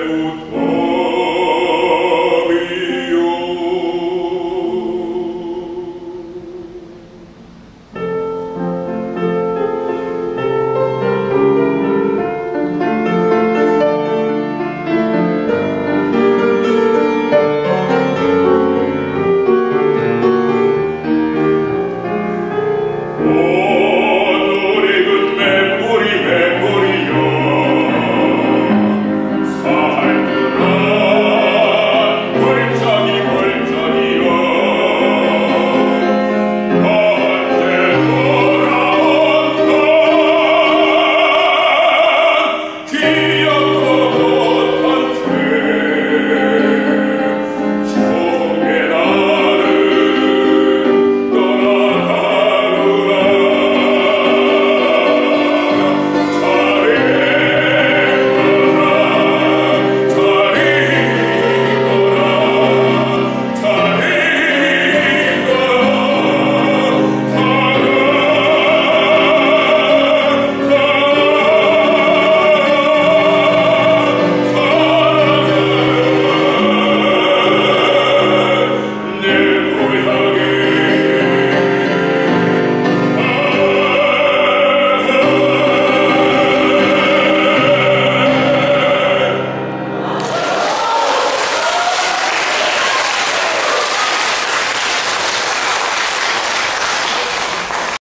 ut